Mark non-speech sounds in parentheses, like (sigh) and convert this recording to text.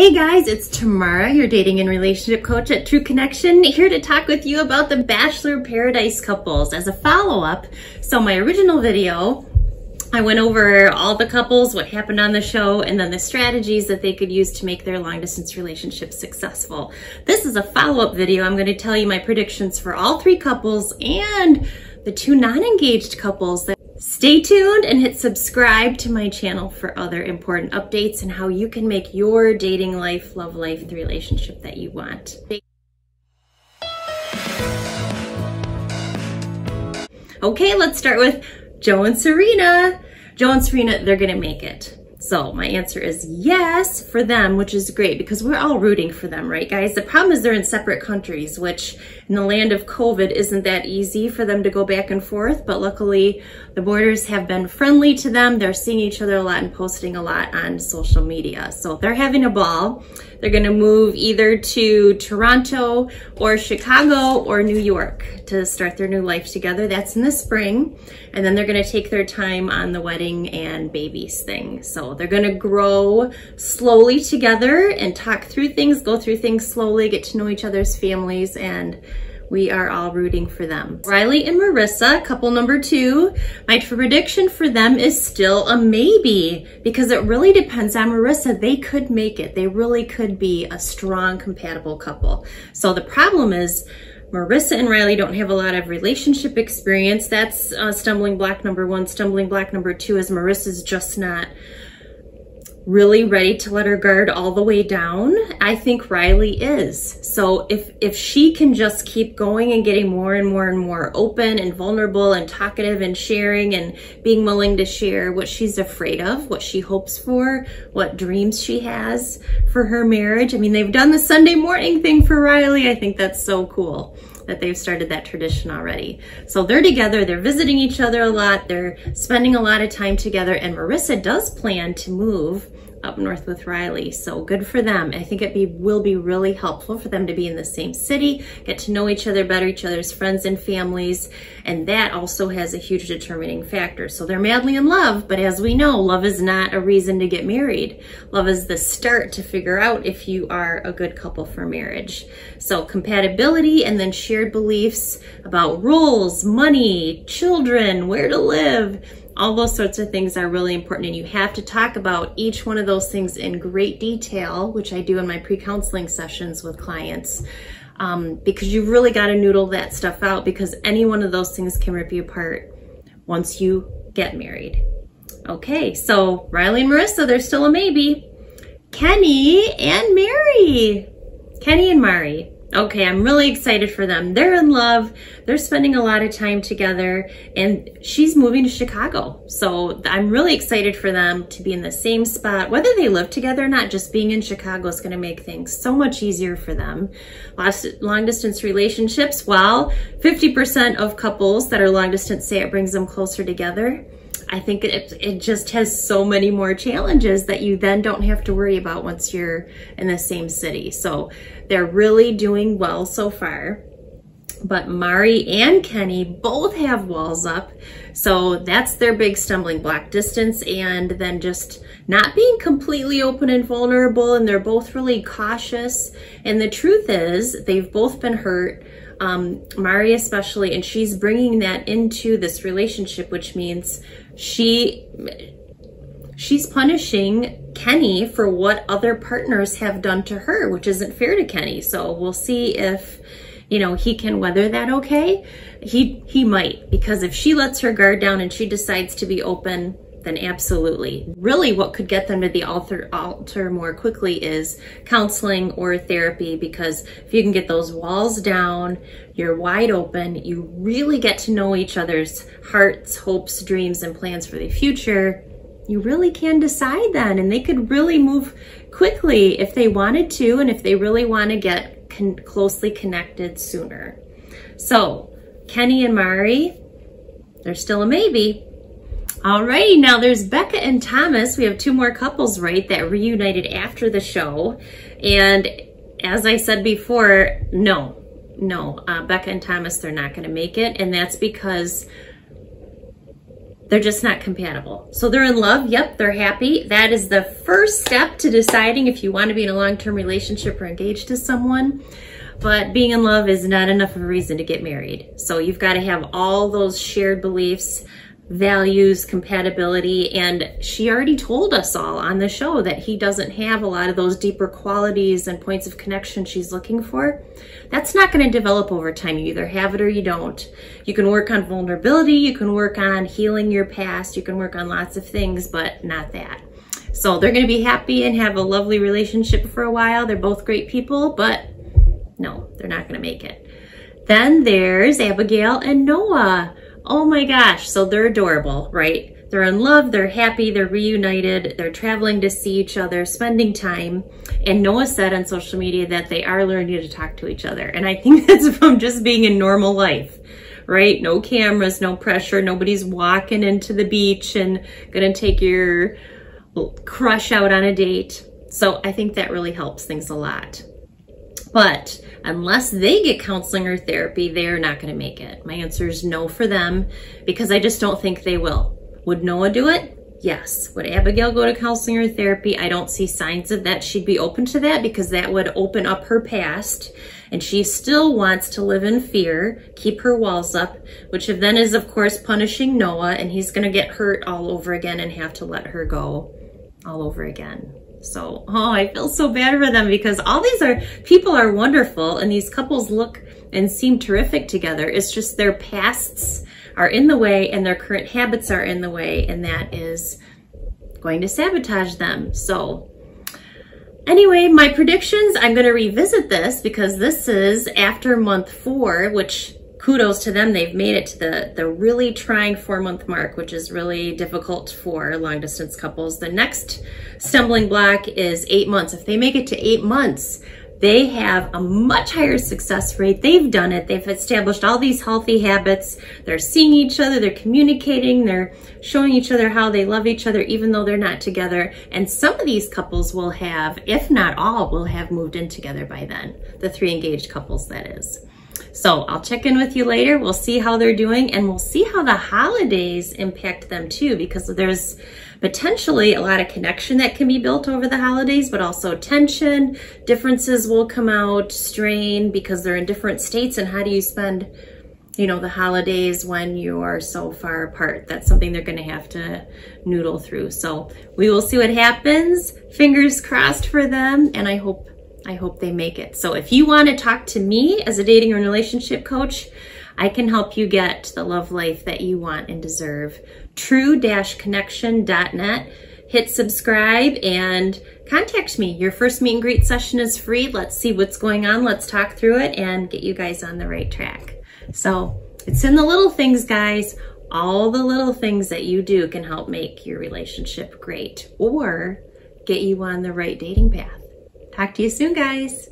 Hey guys, it's Tamara, your dating and relationship coach at True Connection, here to talk with you about the Bachelor Paradise couples as a follow-up. So my original video, I went over all the couples, what happened on the show, and then the strategies that they could use to make their long distance relationship successful. This is a follow-up video. I'm going to tell you my predictions for all three couples and the two non-engaged couples that Stay tuned and hit subscribe to my channel for other important updates and how you can make your dating life, love life, the relationship that you want. Okay, let's start with Joe and Serena. Joe and Serena, they're gonna make it. So my answer is yes for them, which is great because we're all rooting for them, right guys? The problem is they're in separate countries, which in the land of COVID isn't that easy for them to go back and forth, but luckily the borders have been friendly to them. They're seeing each other a lot and posting a lot on social media. So they're having a ball. They're gonna move either to Toronto or Chicago or New York to start their new life together. That's in the spring. And then they're gonna take their time on the wedding and babies thing. So they're gonna grow slowly together and talk through things, go through things slowly, get to know each other's families, and we are all rooting for them. Riley and Maurissa, couple number two, my prediction for them is still a maybe because it really depends on Maurissa. They could make it. They really could be a strong compatible couple. So the problem is Maurissa and Riley don't have a lot of relationship experience. That's uh, stumbling block number one. Stumbling block number two is Maurissa's just not really ready to let her guard all the way down? I think Riley is. So if, if she can just keep going and getting more and more and more open and vulnerable and talkative and sharing and being willing to share what she's afraid of, what she hopes for, what dreams she has for her marriage. I mean, they've done the Sunday morning thing for Riley. I think that's so cool that they've started that tradition already. So they're together, they're visiting each other a lot, they're spending a lot of time together, and Maurissa does plan to move up north with Riley. So good for them. I think it be, will be really helpful for them to be in the same city, get to know each other better, each other's friends and families. And that also has a huge determining factor. So they're madly in love, but as we know, love is not a reason to get married. Love is the start to figure out if you are a good couple for marriage. So compatibility and then shared beliefs about rules, money, children, where to live, all those sorts of things are really important and you have to talk about each one of those things in great detail, which I do in my pre-counseling sessions with clients. Um, because you really got to noodle that stuff out because any one of those things can rip you apart once you get married. Okay, so Riley and Maurissa, they're still a maybe. Kenny and Mary. Kenny and Mari. Okay, I'm really excited for them. They're in love. They're spending a lot of time together and she's moving to Chicago. So I'm really excited for them to be in the same spot. Whether they live together or not, just being in Chicago is going to make things so much easier for them. Long distance relationships, well, 50% of couples that are long distance say it brings them closer together. I think it, it just has so many more challenges that you then don't have to worry about once you're in the same city. So they're really doing well so far. But Mari and Kenny both have walls up. So that's their big stumbling block distance and then just not being completely open and vulnerable. And they're both really cautious. And the truth is they've both been hurt um, Mari especially, and she's bringing that into this relationship, which means she she's punishing Kenny for what other partners have done to her, which isn't fair to Kenny. So we'll see if, you know, he can weather that okay. He, he might, because if she lets her guard down and she decides to be open, then absolutely. Really what could get them to the altar, altar more quickly is counseling or therapy because if you can get those walls down, you're wide open, you really get to know each other's hearts, hopes, dreams, and plans for the future, you really can decide then and they could really move quickly if they wanted to and if they really want to get con closely connected sooner. So Kenny and Mari, they're still a maybe, Alrighty, now there's Becca and Thomas. We have two more couples, right, that reunited after the show. And as I said before, no, no, uh, Becca and Thomas, they're not going to make it. And that's because they're just not compatible. So they're in love. Yep, they're happy. That is the first step to deciding if you want to be in a long-term relationship or engaged to someone. But being in love is not enough of a reason to get married. So you've got to have all those shared beliefs, values, compatibility, and she already told us all on the show that he doesn't have a lot of those deeper qualities and points of connection she's looking for. That's not going to develop over time. You either have it or you don't. You can work on vulnerability, you can work on healing your past, you can work on lots of things, but not that. So they're going to be happy and have a lovely relationship for a while. They're both great people, but no, they're not going to make it. Then there's Abigail and Noah. Oh my gosh, so they're adorable, right? They're in love, they're happy, they're reunited, they're traveling to see each other, spending time. And Noah said on social media that they are learning to talk to each other. And I think (laughs) that's from just being in normal life, right? No cameras, no pressure, nobody's walking into the beach and gonna take your crush out on a date. So I think that really helps things a lot. But unless they get counseling or therapy, they're not going to make it. My answer is no for them because I just don't think they will. Would Noah do it? Yes. Would Abigail go to counseling or therapy? I don't see signs of that. She'd be open to that because that would open up her past and she still wants to live in fear, keep her walls up, which then is of course punishing Noah and he's going to get hurt all over again and have to let her go all over again. So, oh, I feel so bad for them because all these are, people are wonderful and these couples look and seem terrific together. It's just their pasts are in the way and their current habits are in the way and that is going to sabotage them. So anyway, my predictions, I'm going to revisit this because this is after month four, which kudos to them. They've made it to the, the really trying four month mark, which is really difficult for long distance couples. The next stumbling block is eight months. If they make it to eight months, they have a much higher success rate. They've done it. They've established all these healthy habits. They're seeing each other. They're communicating. They're showing each other how they love each other, even though they're not together. And some of these couples will have, if not all, will have moved in together by then. The three engaged couples, that is. So I'll check in with you later. We'll see how they're doing and we'll see how the holidays impact them too because there's potentially a lot of connection that can be built over the holidays, but also tension, differences will come out, strain because they're in different states and how do you spend you know, the holidays when you are so far apart. That's something they're going to have to noodle through. So we will see what happens. Fingers crossed for them. And I hope I hope they make it. So if you want to talk to me as a dating and relationship coach, I can help you get the love life that you want and deserve. True-connection.net. Hit subscribe and contact me. Your first meet and greet session is free. Let's see what's going on. Let's talk through it and get you guys on the right track. So it's in the little things, guys. All the little things that you do can help make your relationship great or get you on the right dating path. Talk to you soon, guys.